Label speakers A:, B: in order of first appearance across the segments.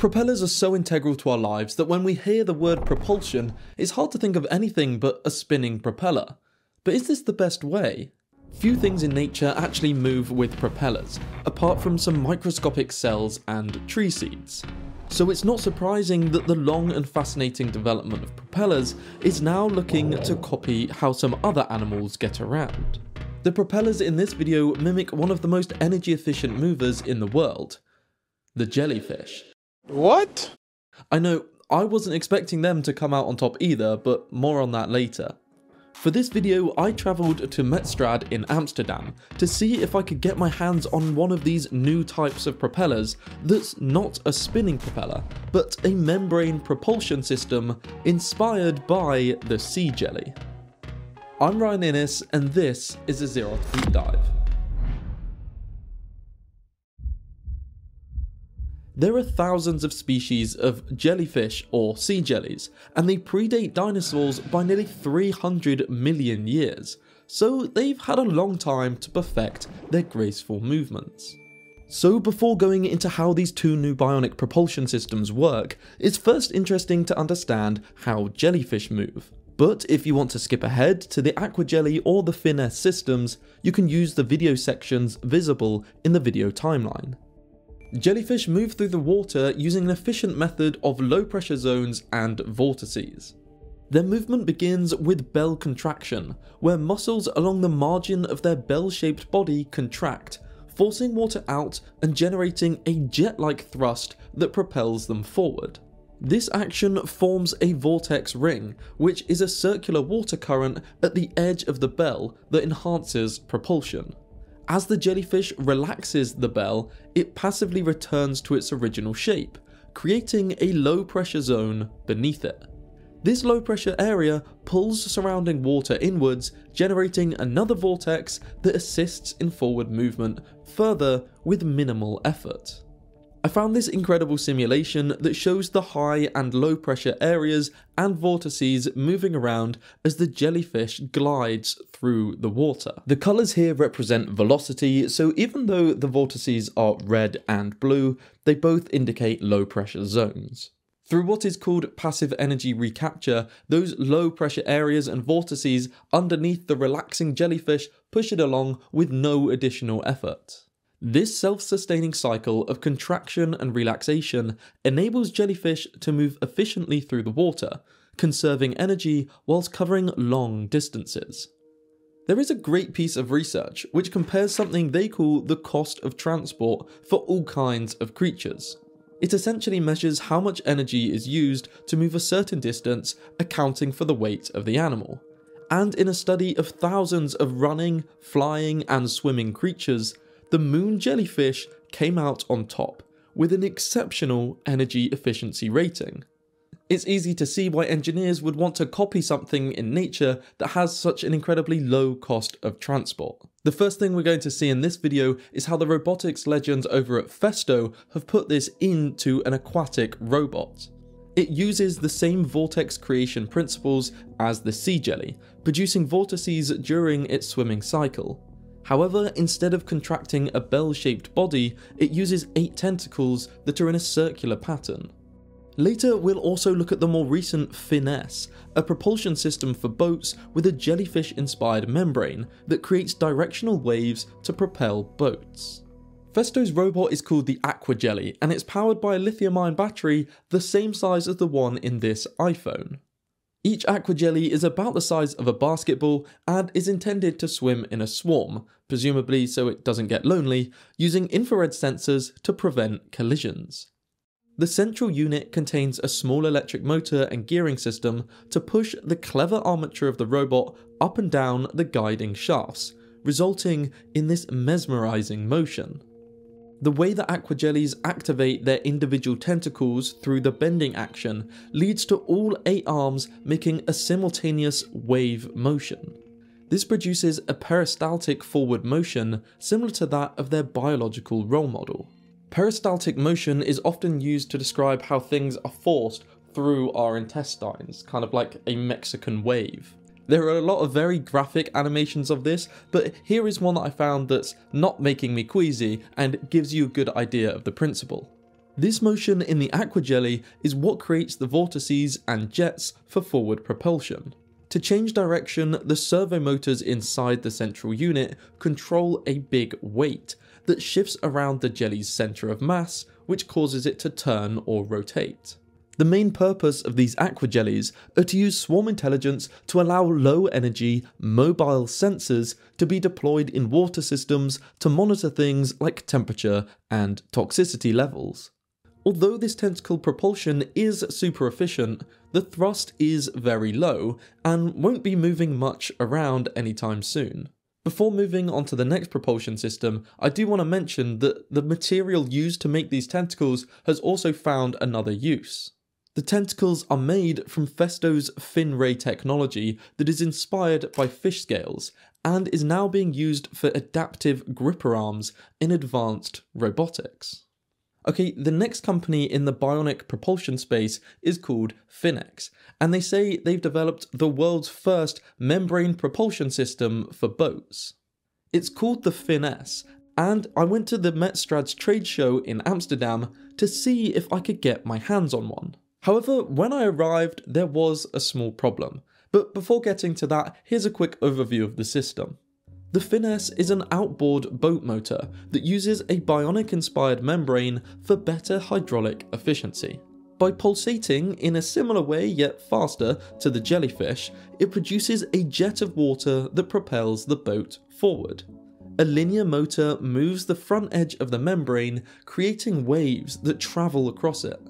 A: Propellers are so integral to our lives that when we hear the word propulsion, it's hard to think of anything but a spinning propeller. But is this the best way? Few things in nature actually move with propellers, apart from some microscopic cells and tree seeds. So it's not surprising that the long and fascinating development of propellers is now looking to copy how some other animals get around. The propellers in this video mimic one of the most energy efficient movers in the world, the jellyfish.
B: What?
A: I know, I wasn't expecting them to come out on top either, but more on that later. For this video, I travelled to METSTRADE in Amsterdam to see if I could get my hands on one of these new types of propellers that's not a spinning propeller, but a membrane propulsion system inspired by the sea jelly. I'm Ryan Hughes, and this is a Ziroth Deep Dive. There are thousands of species of jellyfish or sea jellies, and they predate dinosaurs by nearly 300 million years, so they've had a long time to perfect their graceful movements. So before going into how these two new bionic propulsion systems work, it's first interesting to understand how jellyfish move. But if you want to skip ahead to the Aquajelly or the FinX systems, you can use the video sections visible in the video timeline. Jellyfish move through the water using an efficient method of low pressure zones and vortices. Their movement begins with bell contraction, where muscles along the margin of their bell-shaped body contract, forcing water out and generating a jet-like thrust that propels them forward. This action forms a vortex ring, which is a circular water current at the edge of the bell that enhances propulsion. As the jellyfish relaxes the bell, it passively returns to its original shape, creating a low pressure zone beneath it. This low pressure area pulls surrounding water inwards, generating another vortex that assists in forward movement further with minimal effort. I found this incredible simulation that shows the high and low pressure areas and vortices moving around as the jellyfish glides through the water. The colours here represent velocity, so even though the vortices are red and blue, they both indicate low pressure zones. Through what is called passive energy recapture, those low pressure areas and vortices underneath the relaxing jellyfish push it along with no additional effort. This self-sustaining cycle of contraction and relaxation enables jellyfish to move efficiently through the water, conserving energy whilst covering long distances. There is a great piece of research which compares something they call the cost of transport for all kinds of creatures. It essentially measures how much energy is used to move a certain distance, accounting for the weight of the animal. And in a study of thousands of running, flying, and swimming creatures, the moon jellyfish came out on top with an exceptional energy efficiency rating. It's easy to see why engineers would want to copy something in nature that has such an incredibly low cost of transport. The first thing we're going to see in this video is how the robotics legends over at Festo have put this into an aquatic robot. It uses the same vortex creation principles as the sea jelly, producing vortices during its swimming cycle. However, instead of contracting a bell-shaped body, it uses 8 tentacles that are in a circular pattern. Later, we'll also look at the more recent FinX, a propulsion system for boats with a jellyfish-inspired membrane that creates directional waves to propel boats. Festo's robot is called the Aquajelly, and it's powered by a lithium-ion battery the same size as the one in this iPhone. Each aquajelly is about the size of a basketball and is intended to swim in a swarm, presumably so it doesn't get lonely, using infrared sensors to prevent collisions. The central unit contains a small electric motor and gearing system to push the clever armature of the robot up and down the guiding shafts, resulting in this mesmerizing motion. The way that aquajellies activate their individual tentacles through the bending action leads to all eight arms making a simultaneous wave motion. This produces a peristaltic forward motion similar to that of their biological role model. Peristaltic motion is often used to describe how things are forced through our intestines, kind of like a Mexican wave. There are a lot of very graphic animations of this, but here is one that I found that's not making me queasy and gives you a good idea of the principle. This motion in the aqua jelly is what creates the vortices and jets for forward propulsion. To change direction, the servo motors inside the central unit control a big weight that shifts around the jelly's centre of mass, which causes it to turn or rotate. The main purpose of these aqua jellies are to use swarm intelligence to allow low energy, mobile sensors to be deployed in water systems to monitor things like temperature and toxicity levels. Although this tentacle propulsion is super efficient, the thrust is very low and won't be moving much around anytime soon. Before moving on to the next propulsion system, I do want to mention that the material used to make these tentacles has also found another use. The tentacles are made from Festo's fin ray technology that is inspired by fish scales and is now being used for adaptive gripper arms in advanced robotics. Okay, the next company in the bionic propulsion space is called FinX, and they say they've developed the world's first membrane propulsion system for boats. It's called the FinX, and I went to the Metstrads trade show in Amsterdam to see if I could get my hands on one. However, when I arrived, there was a small problem. But before getting to that, here's a quick overview of the system. The FinX is an outboard boat motor that uses a bionic inspired membrane for better hydraulic efficiency. By pulsating in a similar way yet faster to the jellyfish, it produces a jet of water that propels the boat forward. A linear motor moves the front edge of the membrane, creating waves that travel across it.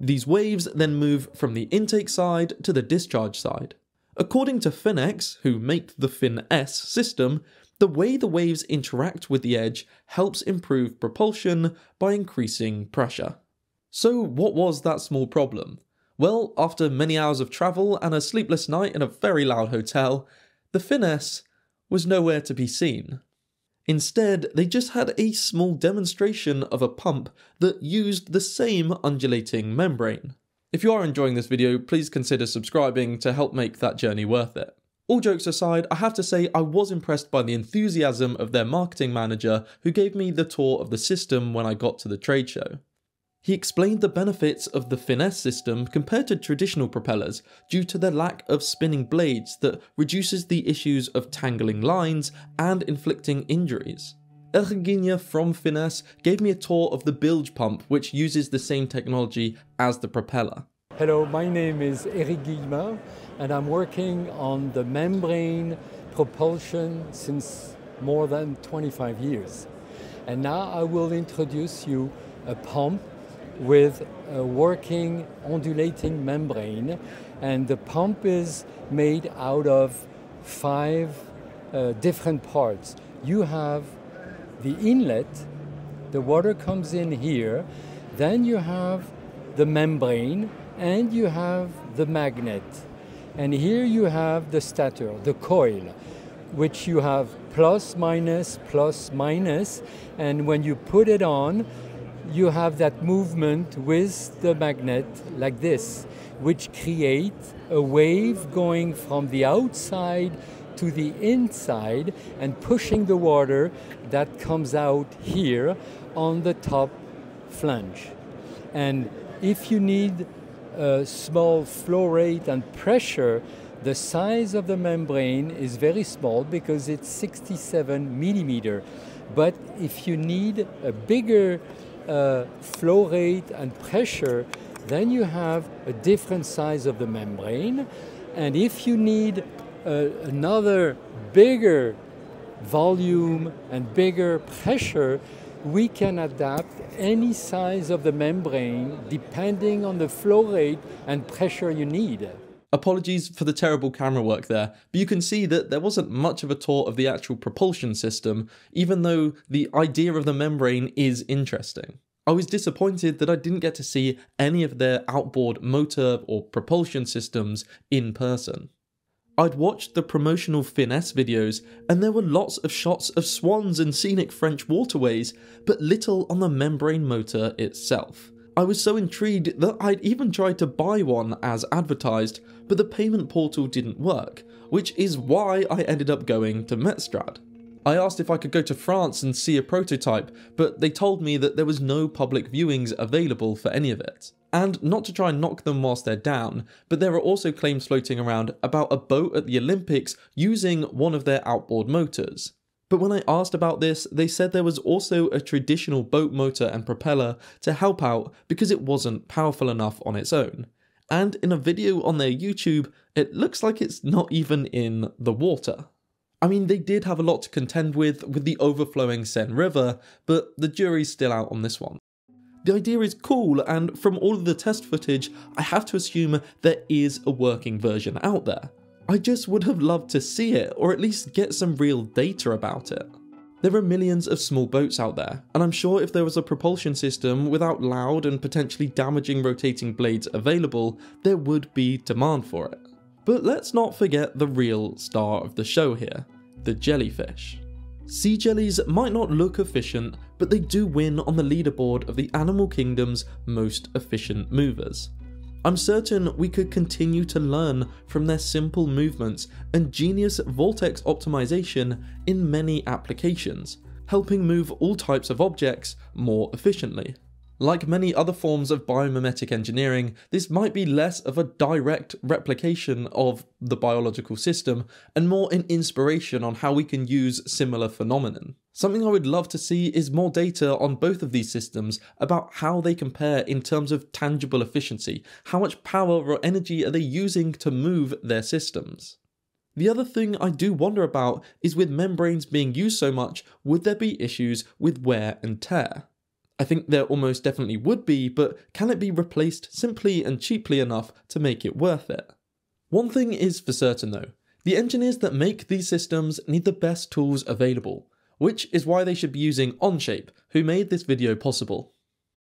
A: These waves then move from the intake side to the discharge side. According to FinX, who make the FinX system, the way the waves interact with the edge helps improve propulsion by increasing pressure. So what was that small problem? Well, after many hours of travel and a sleepless night in a very loud hotel, the FinX was nowhere to be seen. Instead, they just had a small demonstration of a pump that used the same undulating membrane. If you are enjoying this video, please consider subscribing to help make that journey worth it. All jokes aside, I have to say I was impressed by the enthusiasm of their marketing manager who gave me the tour of the system when I got to the trade show. He explained the benefits of the FinX system compared to traditional propellers due to their lack of spinning blades that reduces the issues of tangling lines and inflicting injuries. Erginia from FinX gave me a tour of the bilge pump which uses the same technology as the propeller.
B: Hello, my name is Eric Guillemin and I'm working on the membrane propulsion since more than 25 years. And now I will introduce you a pump with a working undulating membrane and the pump is made out of five uh, different parts. You have the inlet, the water comes in here, then you have the membrane and you have the magnet. And here you have the stator, the coil, which you have plus, minus, plus, minus, and when you put it on, you have that movement with the magnet like this, which creates a wave going from the outside to the inside and pushing the water that comes out here on the top flange. And if you need a small flow rate and pressure, the size of the membrane is very small because it's 67 millimeter. But if you need a bigger uh, flow rate and pressure, then you have a different size of the membrane. And if you need uh, another bigger volume and bigger pressure, we can adapt any size of the membrane depending on the flow rate and pressure you need.
A: Apologies for the terrible camera work there, but you can see that there wasn't much of a tour of the actual propulsion system, even though the idea of the membrane is interesting. I was disappointed that I didn't get to see any of their outboard motor or propulsion systems in person. I'd watched the promotional FinX videos and there were lots of shots of swans and scenic French waterways, but little on the membrane motor itself. I was so intrigued that I'd even tried to buy one as advertised, but the payment portal didn't work, which is why I ended up going to METSTRADE. I asked if I could go to France and see a prototype, but they told me that there was no public viewings available for any of it. And not to try and knock them whilst they're down, but there are also claims floating around about a boat at the Olympics using one of their outboard motors. But when I asked about this, they said there was also a traditional boat motor and propeller to help out because it wasn't powerful enough on its own. And in a video on their YouTube, it looks like it's not even in the water. I mean, they did have a lot to contend with with the overflowing Seine River, but the jury's still out on this one. The idea is cool, and from all of the test footage, I have to assume there is a working version out there. I just would have loved to see it, or at least get some real data about it. There are millions of small boats out there, and I'm sure if there was a propulsion system without loud and potentially damaging rotating blades available, there would be demand for it. But let's not forget the real star of the show here, the jellyfish. Sea jellies might not look efficient, but they do win on the leaderboard of the animal kingdom's most efficient movers. I'm certain we could continue to learn from their simple movements and genius vortex optimization in many applications, helping move all types of objects more efficiently. Like many other forms of biomimetic engineering, this might be less of a direct replication of the biological system and more an inspiration on how we can use similar phenomenon. Something I would love to see is more data on both of these systems about how they compare in terms of tangible efficiency, how much power or energy are they using to move their systems. The other thing I do wonder about is with membranes being used so much, would there be issues with wear and tear? I think there almost definitely would be, but can it be replaced simply and cheaply enough to make it worth it? One thing is for certain though, the engineers that make these systems need the best tools available, which is why they should be using Onshape, who made this video possible.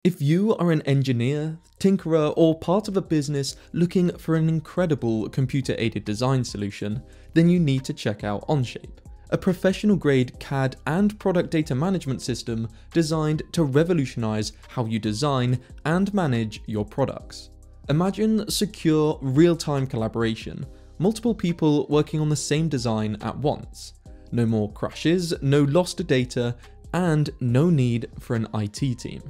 A: If you are an engineer, tinkerer, or part of a business looking for an incredible computer aided design solution, then you need to check out Onshape a professional grade CAD and product data management system designed to revolutionize how you design and manage your products. Imagine secure, real time collaboration, multiple people working on the same design at once. No more crashes, no lost data, and no need for an IT team.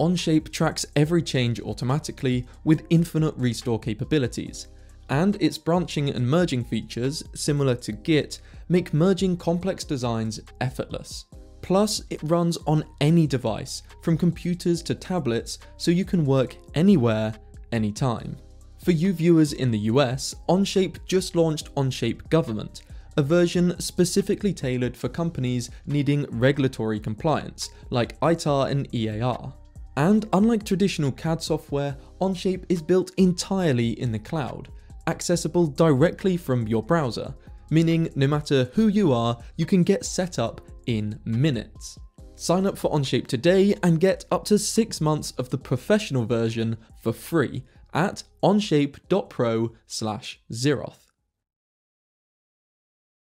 A: Onshape tracks every change automatically with infinite restore capabilities, and its branching and merging features, similar to Git, make merging complex designs effortless. Plus, it runs on any device, from computers to tablets, so you can work anywhere, anytime. For you viewers in the US, Onshape just launched Onshape Government, a version specifically tailored for companies needing regulatory compliance, like ITAR and EAR. And unlike traditional CAD software, Onshape is built entirely in the cloud, accessible directly from your browser, meaning no matter who you are, you can get set up in minutes. Sign up for Onshape today and get up to 6 months of the professional version for free at onshape.pro slash ziroth.